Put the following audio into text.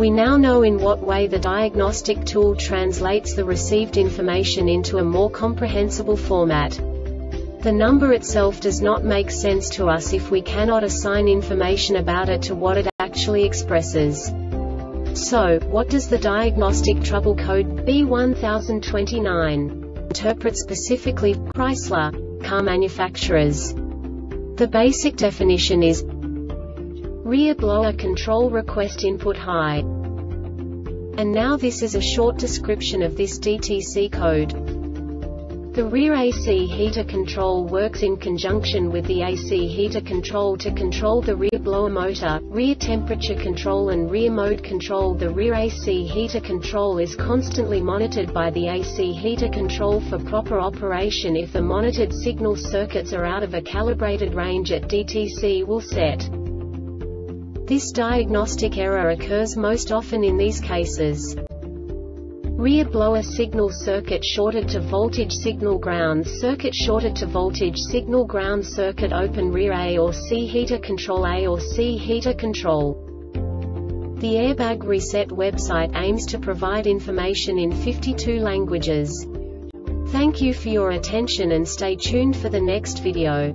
We now know in what way the diagnostic tool translates the received information into a more comprehensible format. The number itself does not make sense to us if we cannot assign information about it to what it actually expresses. So, what does the diagnostic trouble code B1029 interpret specifically Chrysler car manufacturers? The basic definition is rear blower control request input high. And now this is a short description of this DTC code. The rear AC heater control works in conjunction with the AC heater control to control the rear blower motor, rear temperature control and rear mode control. The rear AC heater control is constantly monitored by the AC heater control for proper operation if the monitored signal circuits are out of a calibrated range at DTC will set. This diagnostic error occurs most often in these cases. Rear blower signal circuit shorted to voltage signal ground circuit shorted to voltage signal ground circuit open rear A or C heater control A or C heater control. The Airbag Reset website aims to provide information in 52 languages. Thank you for your attention and stay tuned for the next video.